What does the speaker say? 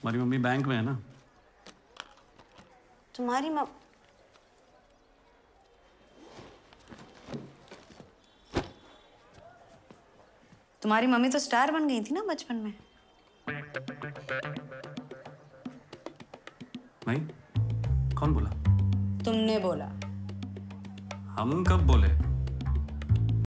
तुम्हारी mummy bank में है ना? तुम्हारी मम तुम्हारी मम्मी तो स्टार बन गई थी ना बचपन में? भाई कौन बोला? तुमने बोला। हम कब बोले?